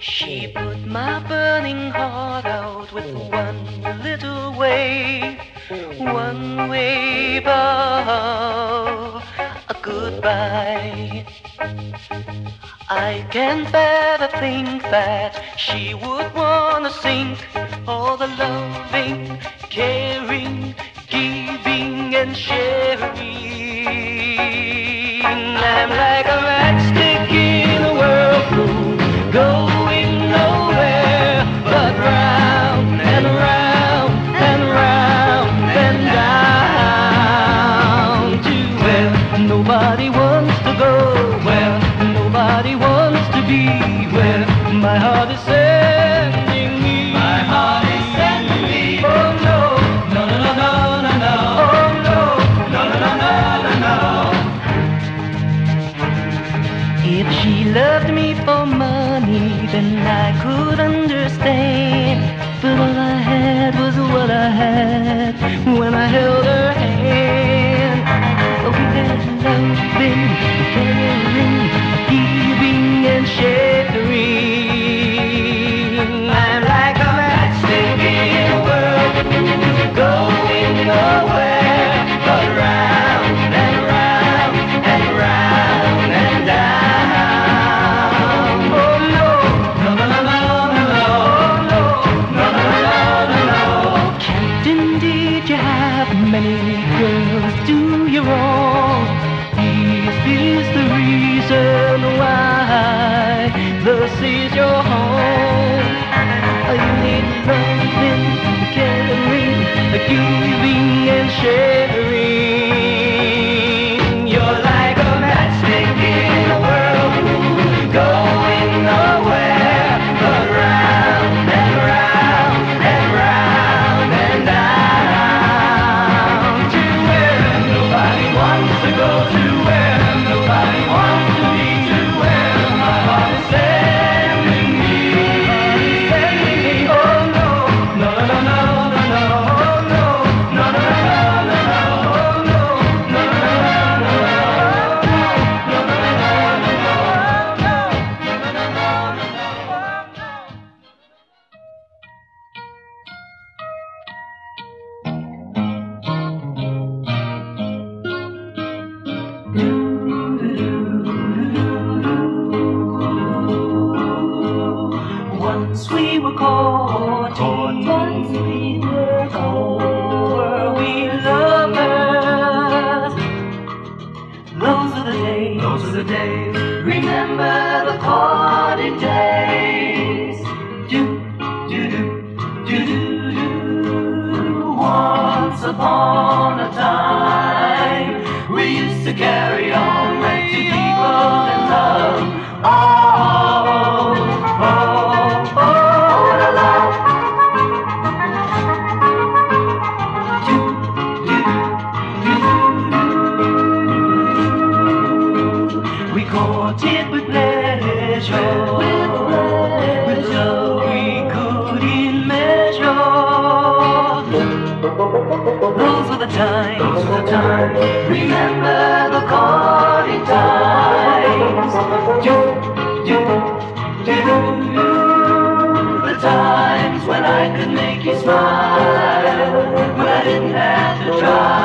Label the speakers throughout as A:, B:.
A: She put my burning heart out with one little wave, one wave of a goodbye. I can't bear to think that she would wanna sink all the loving, caring, giving, and sharing. I'm like If she loved me for money, then I could understand. But all I had was what I had when I held her. times, the time. Remember the calling times. Do, do, do, do. The times when I could make you smile, when I didn't have to try.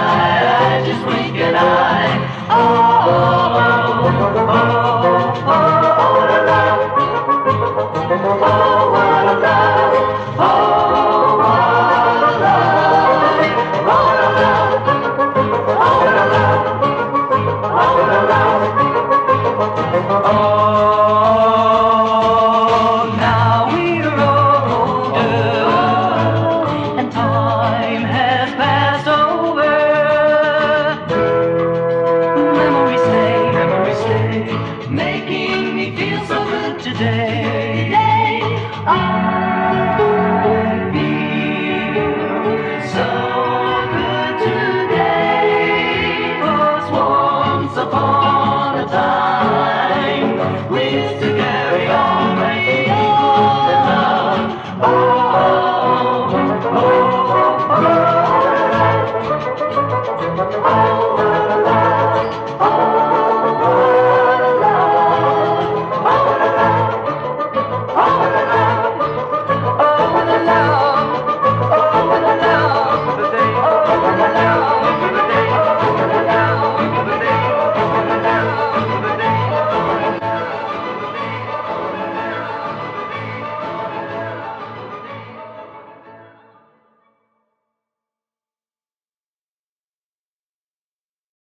A: Oh,